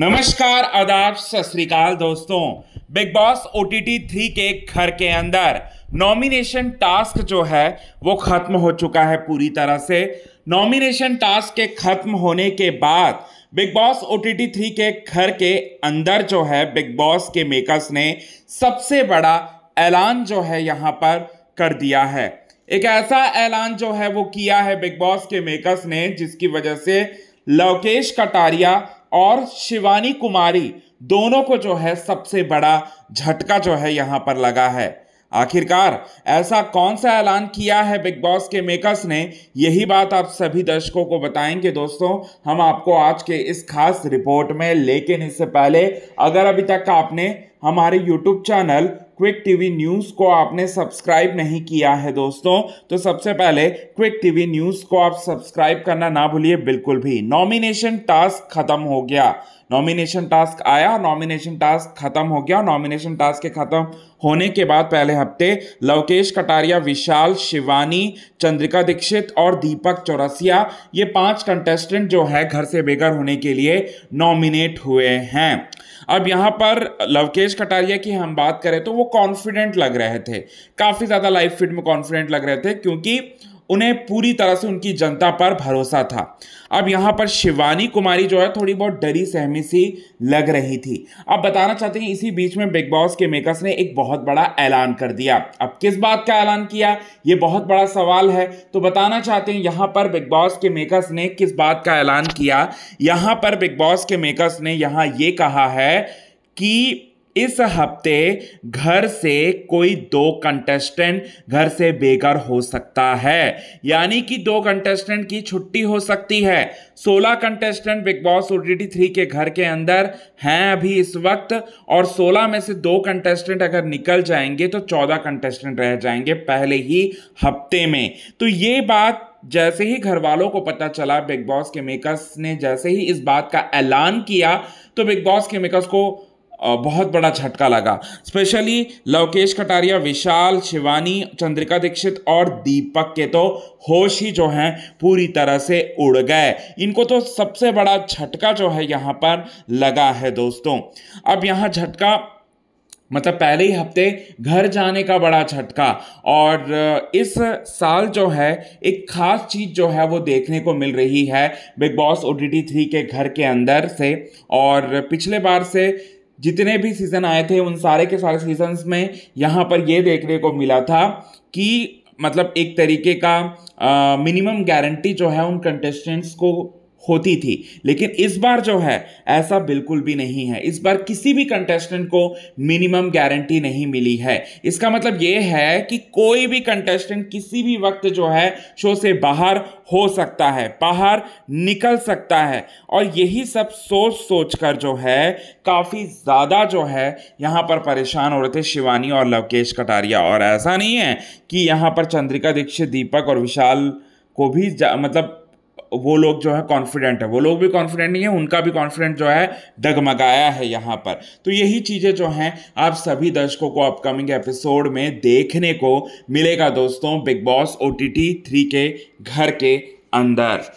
नमस्कार, आदाब, सत दोस्तों। Bigg Boss O T T three के घर के अंदर नॉमिनेशन टास्क जो है, वो खत्म हो चुका है पूरी तरह से। नॉमिनेशन टास्क के खत्म होने के बाद Bigg Boss O T T three के घर के अंदर जो है, बिग बॉस के मेकर्स ने सबसे बड़ा ऐलान जो है यहाँ पर कर दिया है। एक ऐसा ऐलान जो है, वो किया है बिग बॉस के मेकर्स ने, जिसकी वजह से लवकेश कटारिया और शिवानी कुमारी दोनों को जो है सबसे बड़ा झटका जो है यहाँ पर लगा है। आखिरकार ऐसा कौन सा ऐलान किया है बिग बॉस के मेकर्स ने? यही बात आप सभी दर्शकों को बताएँगे दोस्तों। हम आपको आज के इस खास रिपोर्ट में, लेकिन इससे पहले अगर अभी तक आपने हमारे YouTube channel quick TV news को आपने सब्सक्राइब नहीं किया है दोस्तों तो सबसे पहले क्विक टीवी न्यूज़ को आप सब्सक्राइब करना ना भूलिए, बिल्कुल भी। नॉमिनेशन टास्क खत्म हो गया। नॉमिनेशन टास्क आया नॉमिनेशन टास्क खत्म हो गया नॉमिनेशन टास्क के खत्म होने के बाद पहले हफ़्ते लवकेश कटारिया, विशाल, शिवानी, चंद्रिका दीक्षित और दीपक चौरसिया, ये पाँच कंटेस्टेंट जो है घर से बेघर होने के लिए नॉमिनेट हुए हैं। अब यहाँ पर लवकेश कटारिया की हम बात करें तो वो कॉन्फिडेंट लग रहे थे। काफ़ी ज़्यादा लाइफ फिट में कॉन्फिडेंट लग रहे थे क्योंकि उन्हें पूरी तरह से उनकी जनता पर भरोसा था। अब यहाँ पर शिवानी कुमारी जो है थोड़ी बहुत डरी, सहमी सी लग रही थी। अब बताना चाहते हैं इसी बीच में बिग बॉस के मेकर्स ने एक बहुत बड़ा ऐलान कर दिया। अब किस बात का ऐलान किया? ये बहुत बड़ा सवाल है। तो बताना चाहते हैं यहाँ पर बिग बॉस के मेकर्स ने किस बात का ऐलान किया? यहाँ पर बिग बॉस के मेकर्स ने यहाँ ये कहा है कि इस हफ़्ते घर से कोई दो कंटेस्टेंट घर से बेघर हो सकता है। यानी कि दो कंटेस्टेंट की छुट्टी हो सकती है। 16 contestant Bigg Boss OTT three के घर के अंदर हैं अभी इस वक्त और 16 में से दो कंटेस्टेंट अगर निकल जाएँगे तो 14 कंटेस्टेंट रह जाएँगे पहले ही हफ़्ते में। तो ये बात जैसे ही घर वालों को पता चला बिग बॉस के मेकर्स ने जैसे ही इस बात का ऐलान किया तो बिग बॉस के मेकर्स को बहुत बड़ा झटका लगा। स्पेशली लवकेश कटारिया, विशाल, शिवानी, चंद्रिका दीक्षित और दीपक के तो होश ही जो हैं, पूरी तरह से उड़ गए। इनको तो सबसे बड़ा झटका जो है यहाँ पर लगा है दोस्तों। अब यहाँ झटका मतलब पहले ही हफ़्ते घर जाने का बड़ा झटका और इस साल जो है, एक खास चीज़ जो है वो देखने को मिल रही है। Bigg Boss O T three के घर के अंदर से और पिछले बार से जितने भी सीज़न आए थे, उन सारे के सारे सीजन्स में यहाँ पर ये देखने को मिला था कि मतलब एक तरीके का मिनिमम गारंटी जो है उन कंटेस्टेंट्स को होती थी। लेकिन इस बार जो है, ऐसा बिल्कुल भी नहीं है। इस बार किसी भी कंटेस्टेंट को मिनिमम गारंटी नहीं मिली है। इसका मतलब ये है कि कोई भी कंटेस्टेंट किसी भी वक्त जो है शो से बाहर हो सकता है, बाहर निकल सकता है। और यही सब सोच सोच कर जो है, काफ़ी ज़्यादा जो है, यहाँ पर परेशान हो रहे थे शिवानी और लवकेश कटारिया। और ऐसा नहीं है कि यहाँ पर चंद्रिका दीक्षित, दीपक और विशाल को भी मतलब वो लोग जो है कॉन्फिडेंट है। वो लोग भी कॉन्फिडेंट नहीं है, उनका भी कॉन्फिडेंट जो है डगमगाया है यहाँ पर। तो यही चीज़ें जो हैं, आप सभी दर्शकों को अपकमिंग एपिसोड में देखने को मिलेगा दोस्तों बिग बॉस ओ टी के घर के अंदर।